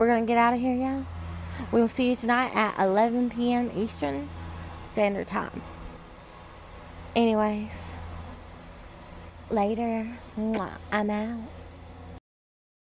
We're gonna get out of here, y'all. We'll see you tonight at 11 p.m. Eastern Standard Time. Anyways, later. I'm out.